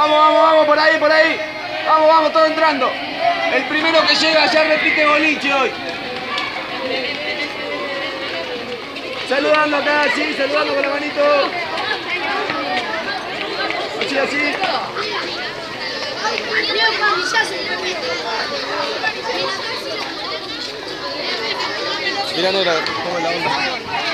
Vamos, vamos, vamos, por ahí, por ahí. Vamos, vamos, todo entrando. El primero que llega ya repite boliche hoy. Saludando acá, sí, saludando con la manito. Así, así. Mira, negra, cómo es la onda.